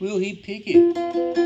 Will he pick it?